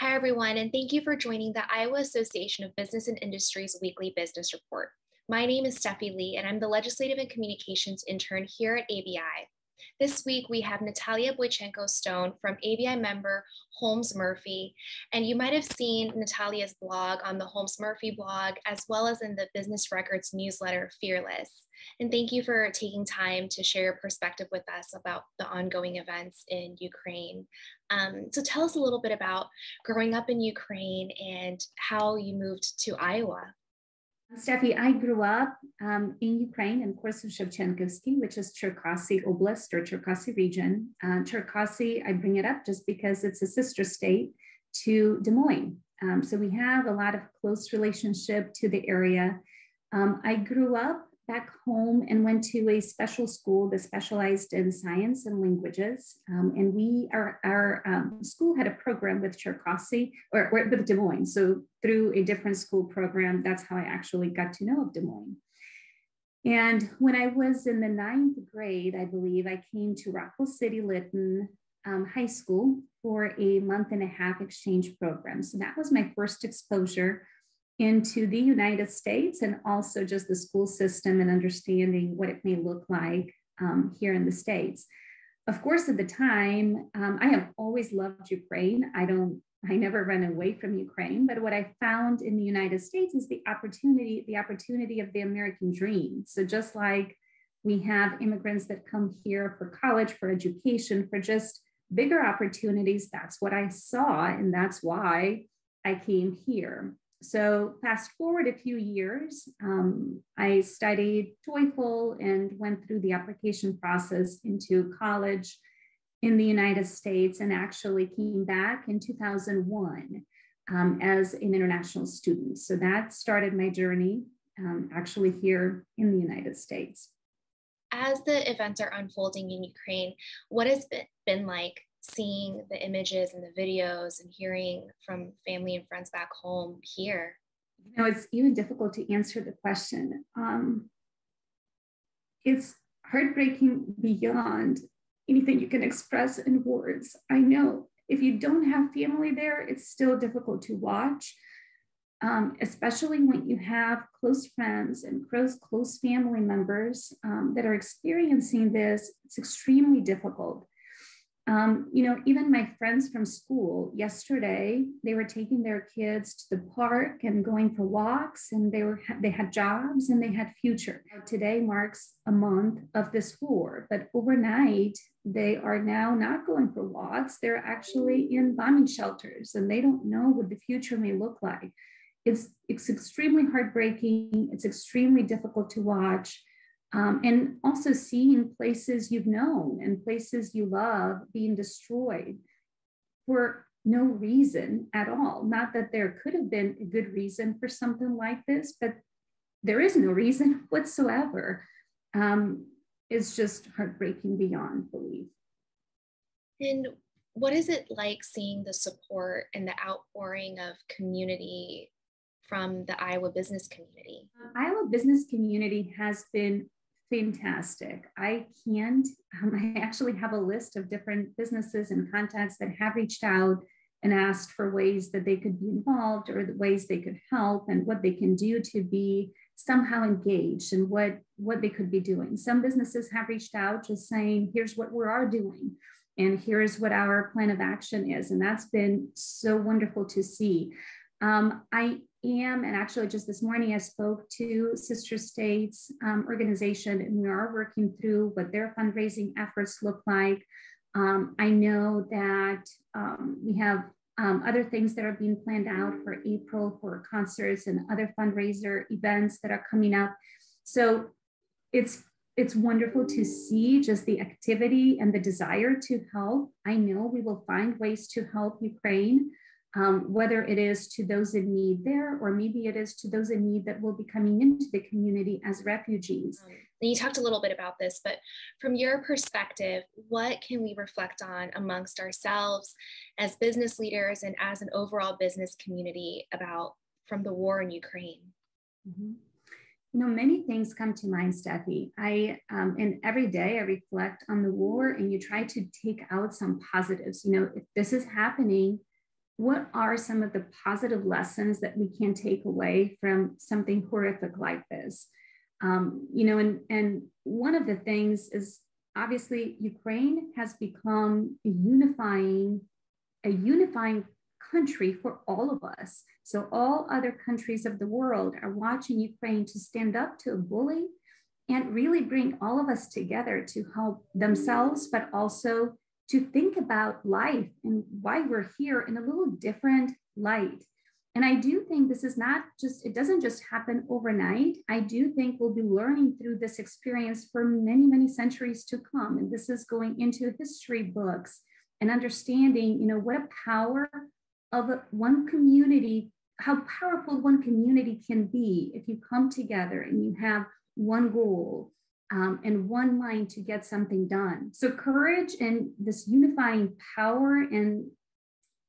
Hi, everyone, and thank you for joining the Iowa Association of Business and Industries weekly business report. My name is Steffi Lee, and I'm the Legislative and Communications intern here at ABI. This week, we have Nataliya Boychenko Stone from ABI member Holmes Murphy. And you might have seen Nataliya's blog on the Holmes Murphy blog, as well as in the Business Records newsletter, Fearless. And thank you for taking time to share your perspective with us about the ongoing events in Ukraine. Um, so tell us a little bit about growing up in Ukraine and how you moved to Iowa. Steffi, I grew up um, in Ukraine in Korsun-Shevchenkivsky, which is Cherkasy Oblast or Cherkasy region. Uh, Cherkasy, I bring it up just because it's a sister state to Des Moines. Um, so we have a lot of close relationship to the area. Um, I grew up back home and went to a special school that specialized in science and languages. Um, and we, our, our um, school had a program with Cherkasy or, or, with Des Moines. So through a different school program, that's how I actually got to know of Des Moines. And when I was in the ninth grade, I believe, I came to Rockwell City Lytton um, High School for a month and a half exchange program. So that was my first exposure into the United States and also just the school system and understanding what it may look like um, here in the States. Of course, at the time, um, I have always loved Ukraine. I don't, I never ran away from Ukraine, but what I found in the United States is the opportunity, the opportunity of the American dream. So just like we have immigrants that come here for college, for education, for just bigger opportunities, that's what I saw. And that's why I came here. So, fast forward a few years, um, I studied TOEFL and went through the application process into college in the United States and actually came back in 2001 um, as an international student. So, that started my journey um, actually here in the United States. As the events are unfolding in Ukraine, what has it been like seeing the images and the videos and hearing from family and friends back home here? You know, it's even difficult to answer the question. Um, it's heartbreaking beyond anything you can express in words. I know if you don't have family there, it's still difficult to watch, um, especially when you have close friends and close, close family members um, that are experiencing this. It's extremely difficult. Um, you know, even my friends from school yesterday, they were taking their kids to the park and going for walks, and they were they had jobs and they had future. Today marks a month of this war, but overnight they are now not going for walks. They're actually in bombing shelters, and they don't know what the future may look like. It's it's extremely heartbreaking. It's extremely difficult to watch. Um, and also seeing places you've known and places you love being destroyed for no reason at all. Not that there could have been a good reason for something like this, but there is no reason whatsoever. Um, it's just heartbreaking beyond belief. And what is it like seeing the support and the outpouring of community from the Iowa business community? Iowa business community has been fantastic. I can't, um, I actually have a list of different businesses and contacts that have reached out and asked for ways that they could be involved or the ways they could help and what they can do to be somehow engaged and what what they could be doing. Some businesses have reached out just saying here's what we are doing and here's what our plan of action is. And that's been so wonderful to see. Um, i am, and actually just this morning I spoke to Sister States um, organization, and we are working through what their fundraising efforts look like. Um, I know that um, we have um, other things that are being planned out for April for concerts and other fundraiser events that are coming up. So it's it's wonderful to see just the activity and the desire to help. I know we will find ways to help Ukraine um, whether it is to those in need there, or maybe it is to those in need that will be coming into the community as refugees. Um, and you talked a little bit about this, but from your perspective, what can we reflect on amongst ourselves as business leaders and as an overall business community about from the war in Ukraine? Mm-hmm. You know, many things come to mind, Steffi. I, um, and every day I reflect on the war and you try to take out some positives. You know, if this is happening, what are some of the positive lessons that we can take away from something horrific like this? Um, you know, and, and one of the things is obviously Ukraine has become a unifying, a unifying country for all of us. So all other countries of the world are watching Ukraine to stand up to a bully and really bring all of us together to help themselves, but also to think about life and why we're here in a little different light. And I do think this is not just, it doesn't just happen overnight. I do think we'll be learning through this experience for many, many centuries to come. And this is going into history books and understanding, you know, what a power of one community, how powerful one community can be if you come together and you have one goal um, and one mind to get something done. So, courage and this unifying power and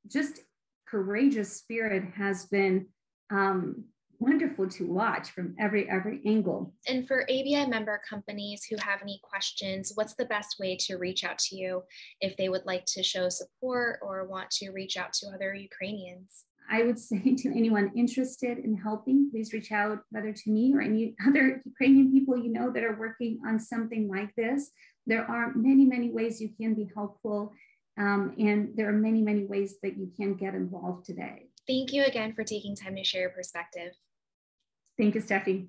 just courageous spirit has been um, wonderful to watch from every every angle. And for ABI member companies who have any questions, what's the best way to reach out to you if they would like to show support or want to reach out to other Ukrainians? I would say to anyone interested in helping, please reach out whether to me or any other Ukrainian people you know that are working on something like this. There are many, many ways you can be helpful. Um, and there are many, many ways that you can get involved today. Thank you again for taking time to share your perspective. Thank you, Steffi.